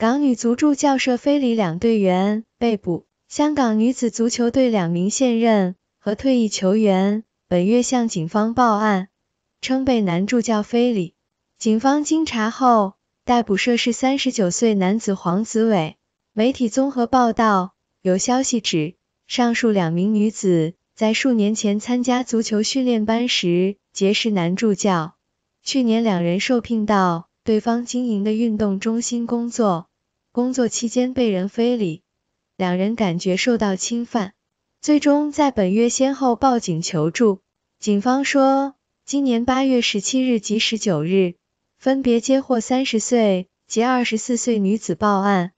港女足助教涉非礼两队员被捕。香港女子足球队两名现任和退役球员本月向警方报案，称被男助教非礼。警方经查后逮捕涉事三十九岁男子黄子伟。媒体综合报道，有消息指，上述两名女子在数年前参加足球训练班时结识男助教，去年两人受聘到对方经营的运动中心工作，工作期间被人非礼。两人感觉受到侵犯，最终在本月先后报警求助。警方说，今年八月十七日及十九日，分别接获三十岁及二十四岁女子报案，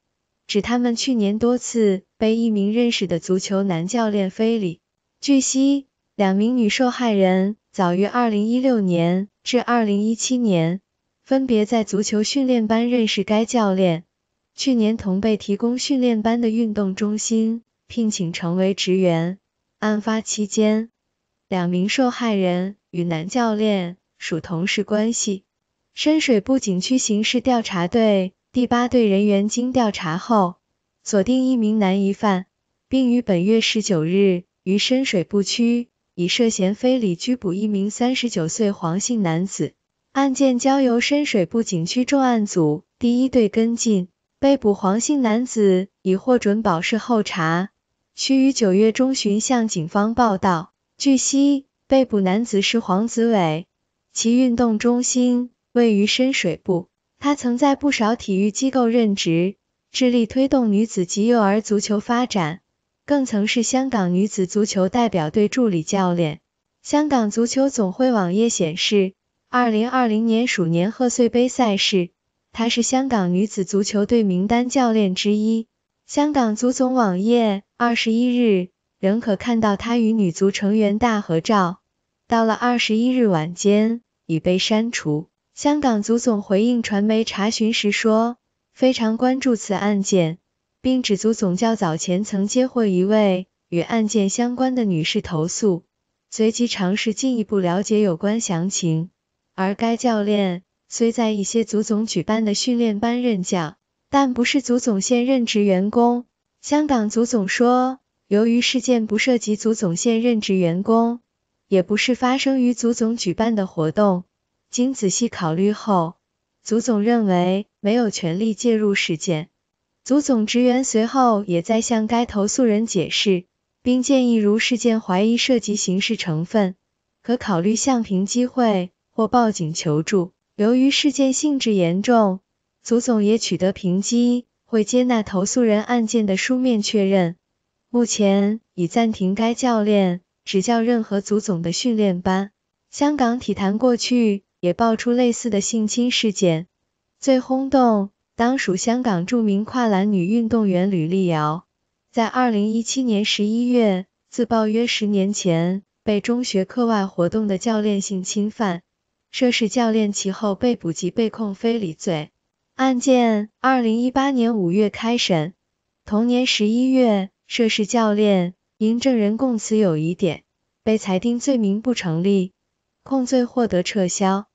指他们去年多次被一名认识的足球男教练非礼。据悉，两名女受害人早于二零一六年至二零一七年，分别在足球训练班认识该教练。去年同被提供训练班的运动中心聘请成为职员。案发期间，两名受害人与男教练属同事关系。深水埗警区刑事调查队第八队人员经调查后，锁定一名男疑犯，并于本月十九日于深水埗区以涉嫌非礼拘捕一名三十九岁黄姓男子。案件交由深水埗警区重案组第一队跟进。被捕黄姓男子已获准保释候查，需于九月中旬向警方报到。据悉，被捕男子是黄子伟，其运动中心位于深水埗。他曾在不少体育机构任职，致力推动女子及幼儿足球发展，更曾是香港女子足球代表队助理教练。香港足球总会网页显示，二零二零年鼠年贺岁杯赛事。他是香港女子足球队名单教练之一。香港足总网页二十一日仍可看到他与女足成员大合照，到了二十一日晚间已被删除。香港足总回应传媒查询时说，非常关注此案件，并指足总较早前曾接获一位与案件相关的女士投诉，随即尝试进一步了解有关详情，而该教练。虽在一些足总举办的训练班任教，但不是足总现任职员工。香港足总说，由于事件不涉及足总现任职员工，也不是发生于足总举办的活动，经仔细考虑后，足总认为没有权利介入事件。足总职员随后也在向该投诉人解释，并建议如事件怀疑涉及刑事成分，可考虑向平机会或报警求助。由于事件性质严重，足总也取得平机会接纳投诉人案件的书面确认，目前已暂停该教练执教任何足总的训练班。香港体坛过去也爆出类似的性侵事件，最轰动当属香港著名跨栏女运动员吕丽瑶，在二零一七年十一月自曝约十年前被中学课外活动的教练性侵犯。涉事教练其后被捕及被控非礼罪，案件二零一八年五月开审，同年十一月，涉事教练因证人供词有疑点，被裁定罪名不成立，控罪获得撤销。